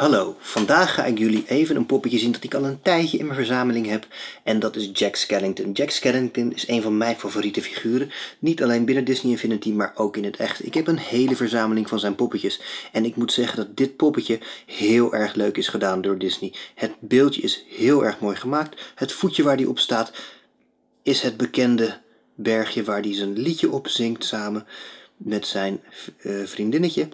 Hallo, vandaag ga ik jullie even een poppetje zien dat ik al een tijdje in mijn verzameling heb. En dat is Jack Skellington. Jack Skellington is een van mijn favoriete figuren. Niet alleen binnen Disney Infinity, maar ook in het echt. Ik heb een hele verzameling van zijn poppetjes. En ik moet zeggen dat dit poppetje heel erg leuk is gedaan door Disney. Het beeldje is heel erg mooi gemaakt. Het voetje waar hij op staat is het bekende bergje waar hij zijn liedje op zingt samen met zijn uh, vriendinnetje.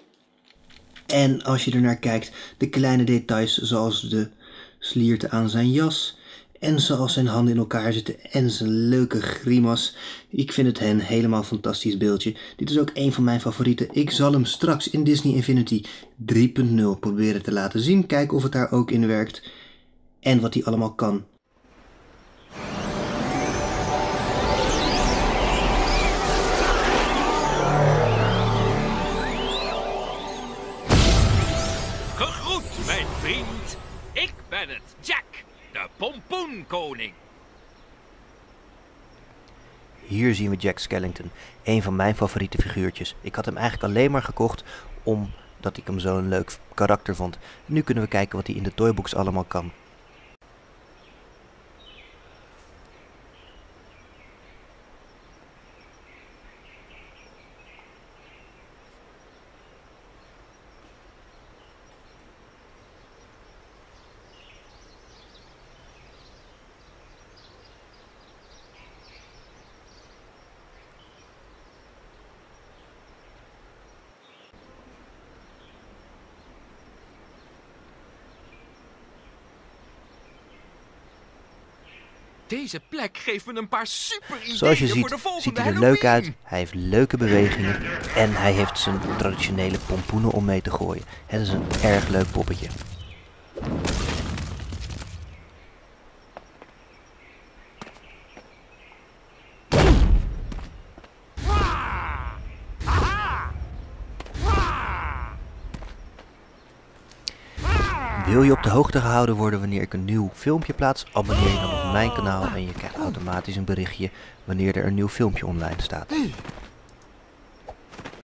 En als je ernaar kijkt, de kleine details zoals de slierte aan zijn jas en zoals zijn handen in elkaar zitten en zijn leuke grimas. Ik vind het een helemaal fantastisch beeldje. Dit is ook een van mijn favorieten. Ik zal hem straks in Disney Infinity 3.0 proberen te laten zien. Kijken of het daar ook in werkt en wat hij allemaal kan. Mijn vriend. Ik ben het, Jack, de pompoenkoning. Hier zien we Jack Skellington, een van mijn favoriete figuurtjes. Ik had hem eigenlijk alleen maar gekocht omdat ik hem zo'n leuk karakter vond. Nu kunnen we kijken wat hij in de toybox allemaal kan. Deze plek geeft me een paar super ideeën Zoals je ziet, ziet hij er leuk uit. Hij heeft leuke bewegingen. En hij heeft zijn traditionele pompoenen om mee te gooien. Het is een erg leuk poppetje. Wil je op de hoogte gehouden worden wanneer ik een nieuw filmpje plaats? Abonneer je dan op mijn kanaal en je krijgt automatisch een berichtje wanneer er een nieuw filmpje online staat.